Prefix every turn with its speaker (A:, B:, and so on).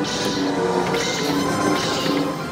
A: Impressive. Most impressive. Your skills are complete.